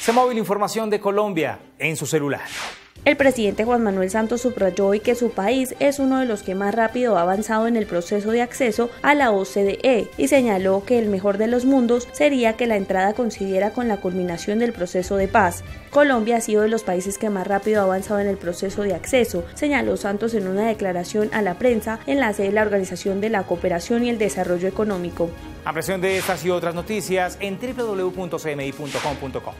Se móvil información de Colombia en su celular. El presidente Juan Manuel Santos subrayó hoy que su país es uno de los que más rápido ha avanzado en el proceso de acceso a la OCDE y señaló que el mejor de los mundos sería que la entrada coincidiera con la culminación del proceso de paz. Colombia ha sido de los países que más rápido ha avanzado en el proceso de acceso, señaló Santos en una declaración a la prensa en la sede de la Organización de la Cooperación y el Desarrollo Económico. A presión de estas y otras noticias en www.cmi.com.co.